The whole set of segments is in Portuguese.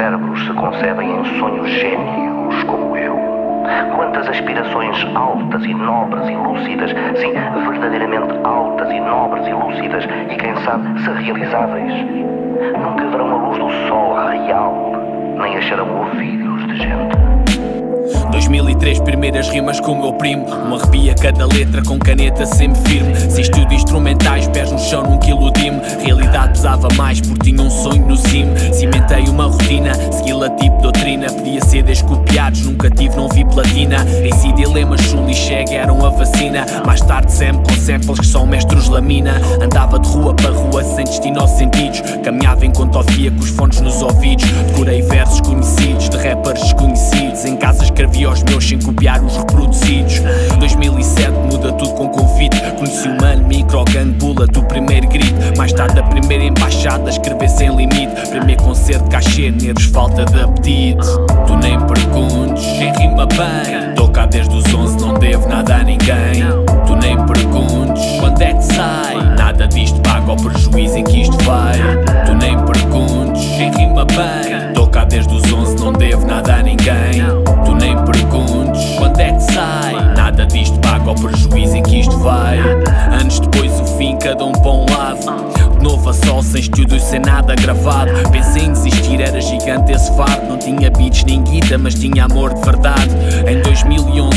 cérebros se concebem em sonhos gênios como eu? Quantas aspirações altas e nobres e lúcidas, sim, verdadeiramente altas e nobres e lúcidas, e quem sabe se realizáveis, nunca verão a luz do sol real, nem acharão ouvidos de gente. 2003, primeiras rimas com o meu primo. Um arrepia cada letra com caneta sempre firme. Sem estudo instrumentais, pés no chão, num quilo me Realidade pesava mais porque tinha um sonho no cimo. Cimentei uma rotina, segui-la tipo doutrina. Pedia CDs copiados, nunca tive, não vi platina. Em si, dilemas, e chegue eram a vacina. Mais tarde, sempre com samples que são mestres lamina. Andava de rua para rua sem destino ou sentidos. Caminhava enquanto ouvia com os fones nos ouvidos. Decorei versos conhecidos de rappers desconhecidos. Em casa escrevi aos meus sem copiar os reproduzidos 2007 muda tudo com convite Conheci o mano, micro, gang, bullet, o primeiro grito. Mais tarde a primeira embaixada, escrever sem limite. Primeiro concerto, cachê, nervos, falta de apetite. Tu nem perguntes, quem rima bem. Tô cá desde os 11, não devo nada a ninguém. Tu nem perguntes, quando é que sai? Nada disto paga o prejuízo em que isto vai. Tu nem perguntes, quem rima bem ao prejuízo em que isto vai. Anos depois, o fim, cada um para um lado. De novo a sol, sem estúdio, sem nada gravado. Pensei em desistir, era gigante esse fardo. Não tinha beats nem guita, mas tinha amor de verdade. Em 2011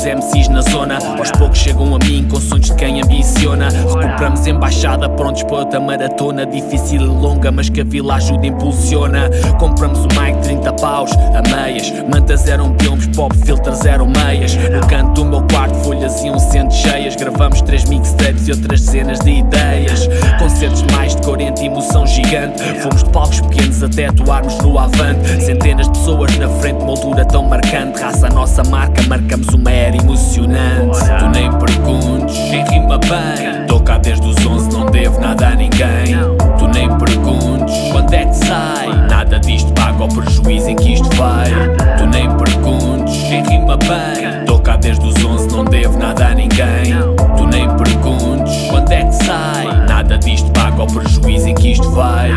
novos MCs na zona. Aos poucos chegam a mim com sonhos de quem ambiciona. Recuperamos embaixada, prontos para outra maratona. Difícil e longa, mas que a vila ajuda impulsiona. Compramos o mic 30 paus, a meias. Mantas eram pilombos, pop filters eram meias. No canto do meu quarto, folhas iam sendo cheias. Gravamos três mixtapes e outras dezenas de ideias. Concertos mais de 40, emoção gigante. Fomos de palcos pequenos até atuarmos no avante. Centenas de pessoas na frente, moldura tão marcante. Raça a nossa marca, marcamos uma era emocionante. Tu nem perguntes, quem rima bem. Tô cá desde os 11, não devo nada a ninguém. Tu nem perguntes, quando é que sai. Nada disto paga o prejuízo em que isto vai. Tu nem perguntes, quem rima bem. Tô cá desde os 11, não devo nada a ninguém. Tu nem perguntes, quando é que sai. Nada disto paga o prejuízo em que isto vai.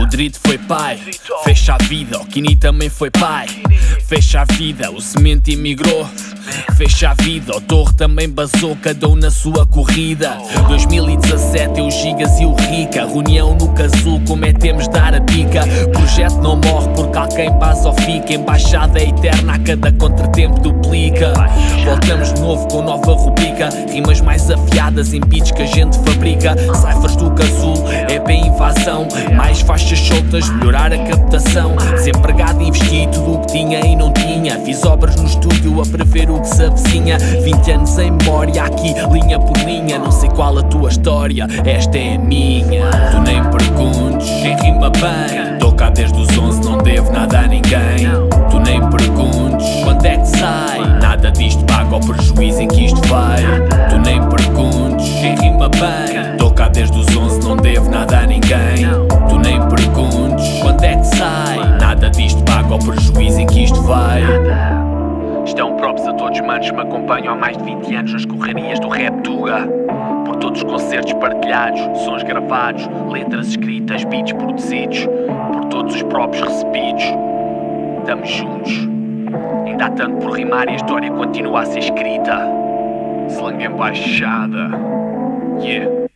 O Drito foi pai, fecha a vida. O Kini também foi pai, fecha a vida. O Semente emigrou. Fecha a vida, o Torre também basou, cada um na sua corrida. 2017 eu Gigas e o Rica, reunião no Casul, como é dar a dica. Projeto não morre porque alguém passa ou fica. Embaixada é eterna, a cada contratempo duplica. Voltamos de novo com nova rubrica, rimas mais afiadas em beats que a gente fabrica. Cyphers do Casul, é bem invasão. Mais faixas soltas, melhorar a captação. Desempregado, investi tudo o que tinha e não tinha. Fiz obras no estúdio a prever o que se avizinha 20 anos em memória, aqui linha por linha Não sei qual a tua história, esta é a minha Tu nem perguntes, prejuízo em que isto vai Tu nem perguntes, quem rima bem Tô cá desde os 11, não devo nada a ninguém Tu nem perguntes, quando é que sai Nada disto paga o prejuízo em que isto vai um props a todos os manos que me acompanham há mais de 20 anos nas correrias do Rap Tuga. Por todos os concertos partilhados, sons gravados, letras escritas, beats produzidos, por todos os próprios recebidos. Estamos juntos. Ainda há tanto por rimar e a história continua a ser escrita. Slang embaixada. Yeah.